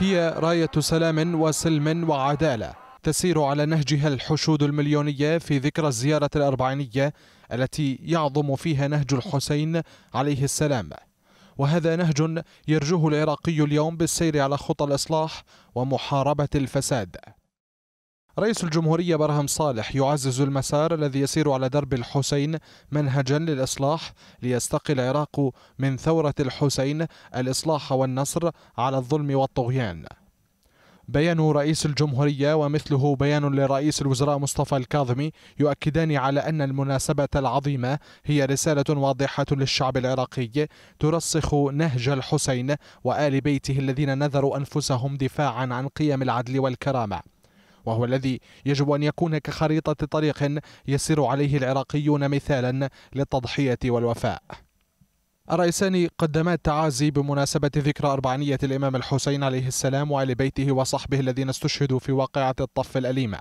هي راية سلام وسلم وعدالة تسير على نهجها الحشود المليونية في ذكرى الزيارة الأربعينية التي يعظم فيها نهج الحسين عليه السلام. وهذا نهج يرجوه العراقي اليوم بالسير على خطى الإصلاح ومحاربة الفساد. رئيس الجمهورية برهم صالح يعزز المسار الذي يسير على درب الحسين منهجا للإصلاح ليستقي العراق من ثورة الحسين الإصلاح والنصر على الظلم والطغيان. بيان رئيس الجمهورية ومثله بيان لرئيس الوزراء مصطفى الكاظمي يؤكدان على أن المناسبة العظيمة هي رسالة واضحة للشعب العراقي ترسخ نهج الحسين وآل بيته الذين نذروا أنفسهم دفاعا عن قيم العدل والكرامة. وهو الذي يجب أن يكون كخريطة طريق يسير عليه العراقيون مثالا للتضحية والوفاء. الرئيسان قدما التعازي بمناسبة ذكرى أربعينية الإمام الحسين عليه السلام وآل بيته وصحبه الذين استشهدوا في واقعة الطف الأليمة.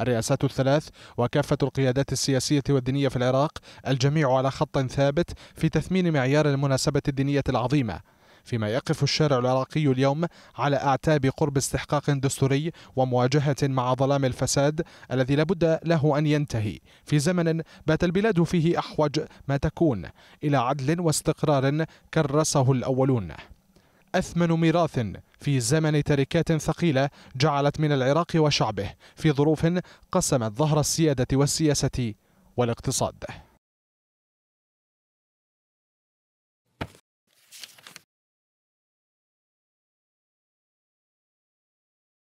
الرئاسات الثلاث وكافة القيادات السياسية والدينية في العراق الجميع على خط ثابت في تثمين معيار المناسبة الدينية العظيمة. فيما يقف الشارع العراقي اليوم على أعتاب قرب استحقاق دستوري ومواجهة مع ظلام الفساد الذي لابد له أن ينتهي. في زمن بات البلاد فيه أحوج ما تكون إلى عدل واستقرار كرسه الأولون. أثمن ميراث في زمن تركات ثقيلة جعلت من العراق وشعبه في ظروف قسمت ظهر السيادة والسياسة والاقتصاد.